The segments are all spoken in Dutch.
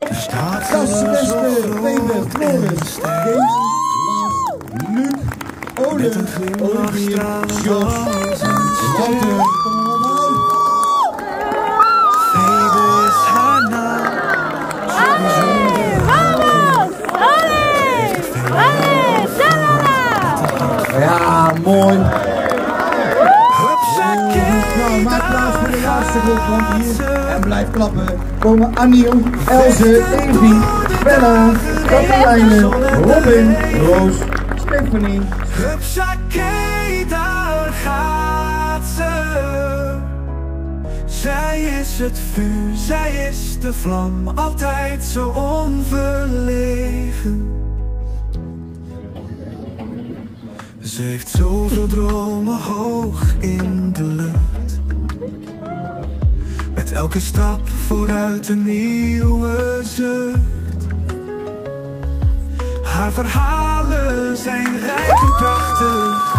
Gastenbeste, tweede, Florens, Kees, Luc, Olin, Olivier, Jos, Walter, Ja, mooi. Nou, maak plaats voor de laatste groep, want hier, en blijf klappen, komen Aniel, Elze, Evie, Bella, Katelijne, Robin, Roos, Stephanie, Hupsakee, daar gaat ze. Zij is het vuur, zij is de vlam, altijd zo onverlegen. Ze heeft zoveel dromen elke stap vooruit een nieuwe zucht. Haar verhalen zijn rijk en prachtig.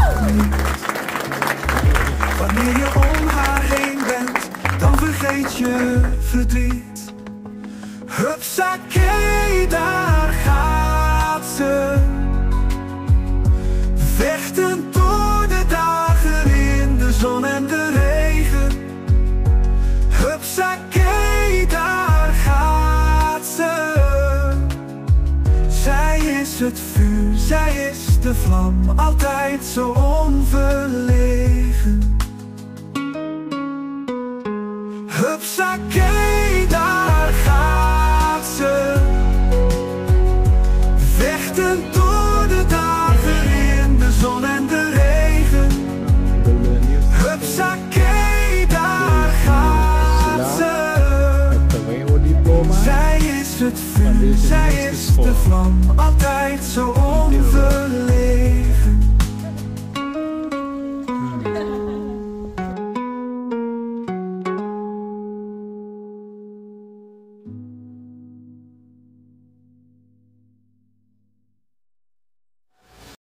Wanneer je om haar heen bent, dan vergeet je verdriet. Hupsakee, daar gaat ze. Is het vuur, zij is de vlam, altijd zo onverlegen. Hupsakee, daar gaat ze. Vechtend door de dagen in de zon en de regen. Hupsakee, daar gaat ze. Zij is het vuur, zij is de vlam, altijd zo onverlegen.